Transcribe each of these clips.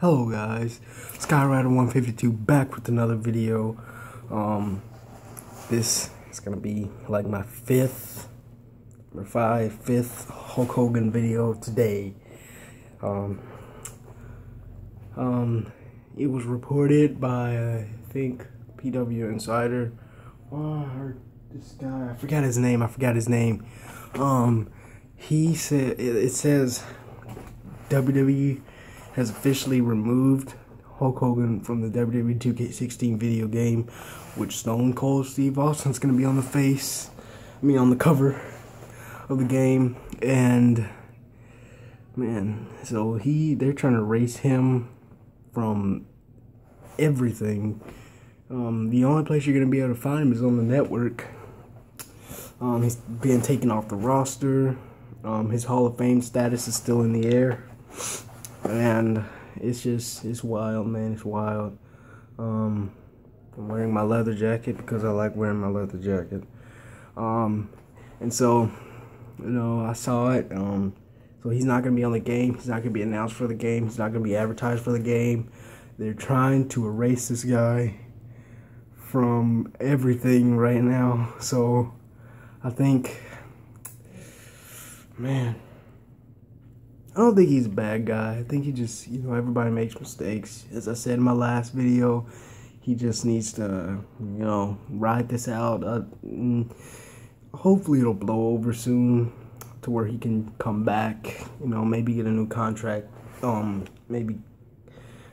Hello guys, Skyrider152 back with another video. Um, this is gonna be like my fifth or five, fifth Hulk Hogan video today. Um, um, it was reported by I think PW Insider. Oh, this guy. I forgot his name. I forgot his name. Um, he said it says WWE has officially removed Hulk Hogan from the WWE 2K16 video game, which Stone Cold Steve Austin's gonna be on the face, I mean on the cover of the game, and man, so he they're trying to erase him from everything. Um, the only place you're gonna be able to find him is on the network. Um, he's being taken off the roster. Um, his Hall of Fame status is still in the air and it's just it's wild man. It's wild. Um i'm wearing my leather jacket because i like wearing my leather jacket. Um and so you know i saw it. Um so he's not to be on the game. He's not to be announced for the game. He's not to be advertised for the game. They're trying to erase this guy from everything right now. So i think man I don't think he's a bad guy. I think he just, you know, everybody makes mistakes. As I said in my last video, he just needs to, you know, ride this out. Uh, hopefully it'll blow over soon to where he can come back, you know, maybe get a new contract. Um, maybe,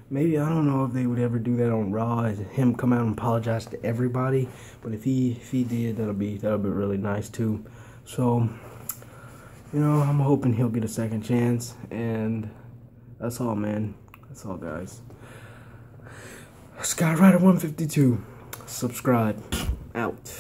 maybe, I don't know if they would ever do that on Raw, him come out and apologize to everybody. But if he, if he did, that'll be, that'll be really nice too. So, you know, I'm hoping he'll get a second chance. And that's all, man. That's all, guys. Skyrider152. Subscribe. Out.